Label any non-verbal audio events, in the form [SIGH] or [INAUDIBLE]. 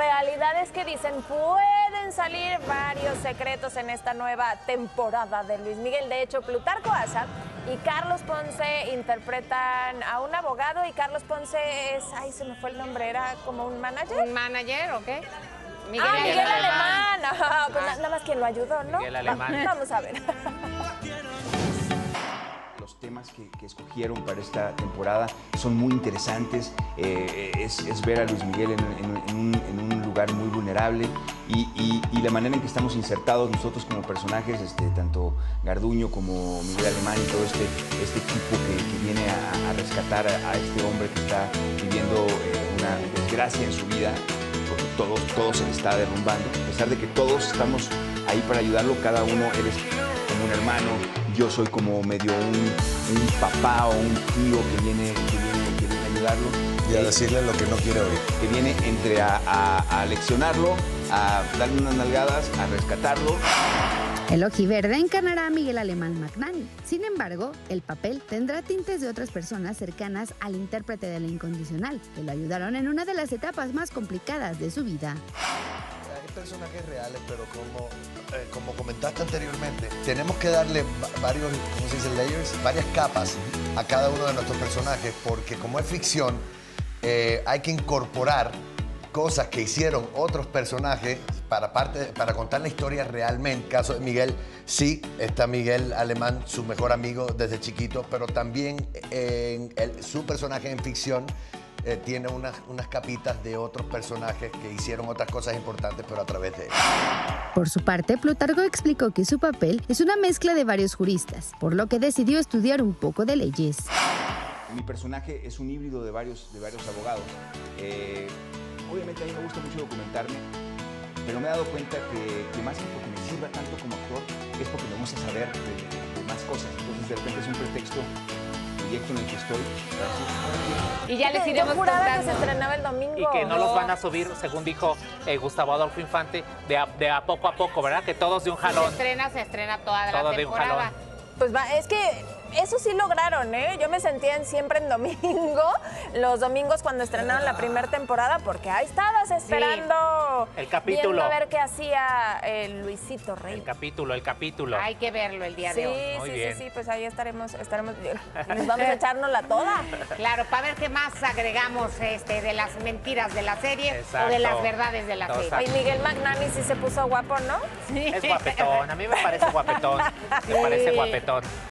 realidad es que dicen pueden salir varios secretos en esta nueva temporada de Luis Miguel. De hecho, Plutarco Asa y Carlos Ponce interpretan a un abogado y Carlos Ponce es, ay, se me fue el nombre, era como un manager. ¿Un manager o qué? Miguel ah, Miguel Alemán. Pues nada más quien lo ayudó, ¿no? Miguel Alemán. Vamos a ver. [LAUGHS] Temas que, escogieron para esta temporada son muy interesantes. Eh, es, ver a Luis Miguel en, un, lugar muy vulnerable y, la manera en que estamos insertados nosotros como personajes, este, tanto Garduño como Miguel Alemán y todo este, este equipo que, viene a, rescatar a, este hombre que está viviendo eh, una desgracia en su vida todo, todo se le está derrumbando, a pesar de que todos estamos ahí para ayudarlo, cada uno eres como un hermano, yo soy como medio un, papá o un tío que viene, que viene, a ayudarlo. Y a decirle lo que no quiere oír. Que viene entre a, a, a leccionarlo, a darle unas nalgadas, a rescatarlo. El ojiverde encarnará a Miguel Alemán Magnani. Sin embargo, el papel tendrá tintes de otras personas cercanas al intérprete de la incondicional, que lo ayudaron en una de las etapas más complicadas de su vida. Personajes reales, pero como, eh, como comentaste anteriormente, tenemos que darle varios, ¿cómo se dice? Layers, varias capas a cada uno de nuestros personajes, porque como es ficción, eh, hay que incorporar cosas que hicieron otros personajes para, parte, para contar la historia realmente. Caso de Miguel, sí, está Miguel Alemán, su mejor amigo desde chiquito, pero también en su personaje en ficción eh, tiene unas, unas capitas de otros personajes que hicieron otras cosas importantes, pero a través de él. Por su parte, Plutarco explicó que su papel es una mezcla de varios juristas, por lo que decidió estudiar un poco de leyes. Mi personaje es un híbrido de varios, de varios abogados. Eh, obviamente a mí me gusta mucho documentarme, pero me he dado cuenta que, más que porque me sirva tanto como actor, es porque me gusta saber de, más cosas. Entonces de repente es un pretexto proyecto en el que estoy. Y ya les iremos contando. que se estrenaba el domingo. Y que no los van a subir, según dijo eh, Gustavo Adolfo Infante, de a, de a, poco a poco, ¿verdad? Que todos de un jalón. Se estrena, se estrena toda la temporada. De un jalón. Pues va, es que eso sí lograron, ¿eh? Yo me sentía en siempre en domingo, [LAUGHS] los domingos cuando estrenaron la primera temporada, porque ahí estabas esperando. El capítulo. a ver qué hacía el Luisito Rey. El capítulo, el capítulo. Hay que verlo el día de hoy. sí, sí, sí, pues ahí estaremos, estaremos. [LAUGHS] [LAUGHS] Nos vamos a echárnosla toda. Claro, para ver qué más agregamos este, de las mentiras de la serie o de las verdades de la serie. Y Miguel Magnani sí se puso guapo, ¿no? Sí. Es guapetón, a mí me parece guapetón. Me parece guapetón.